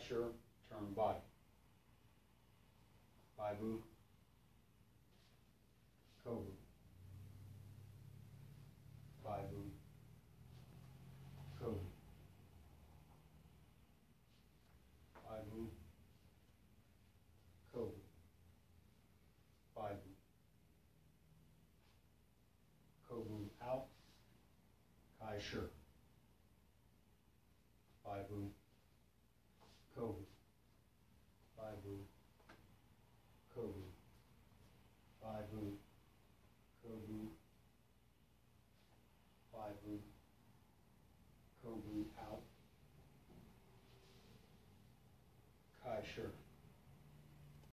Sure, turn body. Baibu. Kobu. Baibu. Kobu. Baibu. Kobu. Baibu. Kobu out. Kai Sure. Baibu. root, co-root, out, Kai, sure.